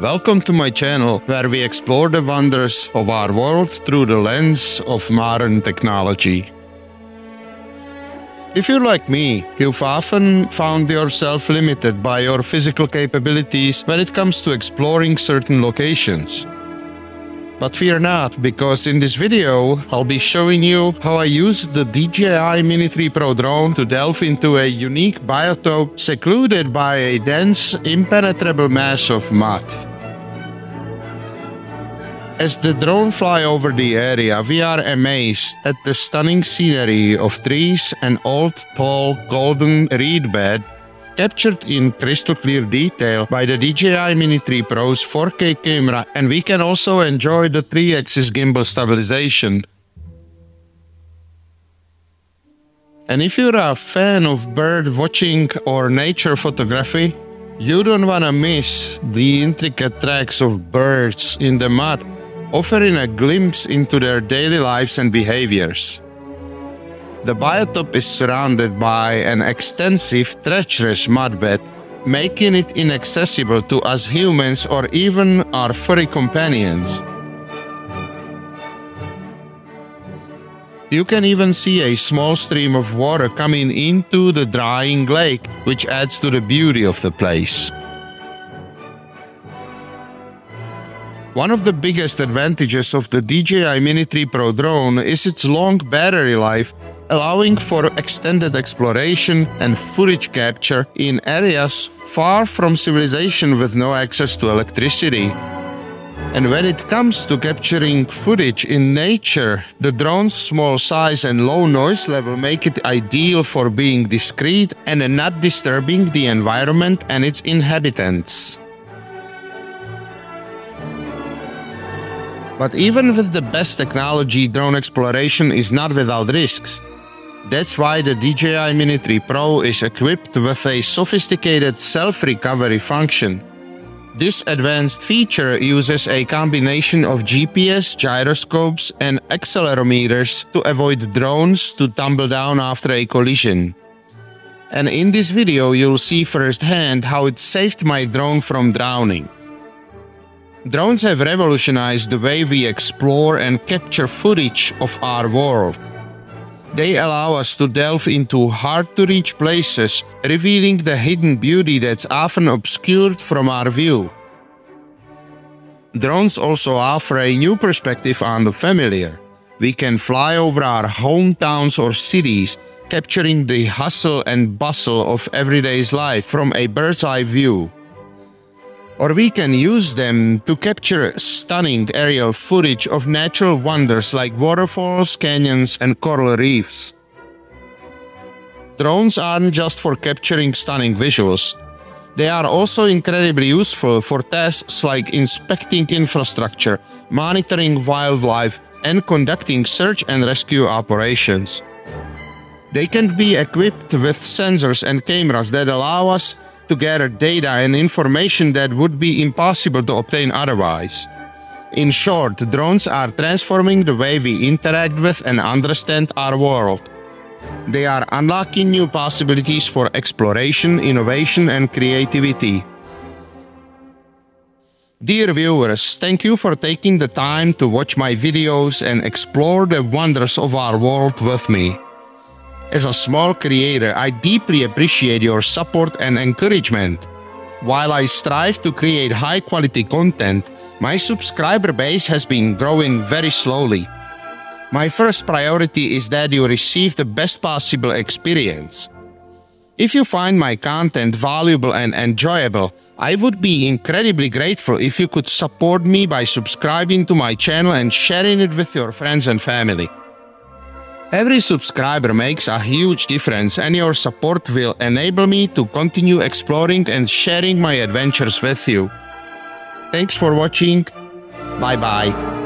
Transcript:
Welcome to my channel, where we explore the wonders of our world through the lens of modern technology. If you're like me, you've often found yourself limited by your physical capabilities when it comes to exploring certain locations. But fear not, because in this video I'll be showing you how I used the DJI Mini 3 Pro drone to delve into a unique biotope secluded by a dense, impenetrable mass of mud. As the drone fly over the area, we are amazed at the stunning scenery of trees and old tall golden reed bed captured in crystal clear detail by the DJI Mini 3 Pro's 4K camera and we can also enjoy the 3-axis gimbal stabilization. And if you're a fan of bird watching or nature photography, you don't wanna miss the intricate tracks of birds in the mud, offering a glimpse into their daily lives and behaviors. The biotope is surrounded by an extensive treacherous mudbed, making it inaccessible to us humans or even our furry companions. You can even see a small stream of water coming into the drying lake, which adds to the beauty of the place. One of the biggest advantages of the DJI Mini 3 Pro drone is its long battery life, allowing for extended exploration and footage capture in areas far from civilization with no access to electricity. And when it comes to capturing footage in nature, the drone's small size and low noise level make it ideal for being discreet and not disturbing the environment and its inhabitants. But even with the best technology, drone exploration is not without risks. That's why the DJI Mini 3 Pro is equipped with a sophisticated self-recovery function. This advanced feature uses a combination of GPS, gyroscopes and accelerometers to avoid drones to tumble down after a collision. And in this video you'll see firsthand how it saved my drone from drowning. Drones have revolutionized the way we explore and capture footage of our world. They allow us to delve into hard to reach places, revealing the hidden beauty that's often obscured from our view. Drones also offer a new perspective on the familiar. We can fly over our hometowns or cities, capturing the hustle and bustle of everyday's life from a bird's eye view or we can use them to capture stunning aerial footage of natural wonders like waterfalls, canyons and coral reefs. Drones aren't just for capturing stunning visuals. They are also incredibly useful for tasks like inspecting infrastructure, monitoring wildlife, and conducting search and rescue operations. They can be equipped with sensors and cameras that allow us to gather data and information that would be impossible to obtain otherwise. In short, drones are transforming the way we interact with and understand our world. They are unlocking new possibilities for exploration, innovation and creativity. Dear viewers, thank you for taking the time to watch my videos and explore the wonders of our world with me. As a small creator, I deeply appreciate your support and encouragement. While I strive to create high quality content, my subscriber base has been growing very slowly. My first priority is that you receive the best possible experience. If you find my content valuable and enjoyable, I would be incredibly grateful if you could support me by subscribing to my channel and sharing it with your friends and family. Every subscriber makes a huge difference and your support will enable me to continue exploring and sharing my adventures with you. Thanks for watching. Bye bye.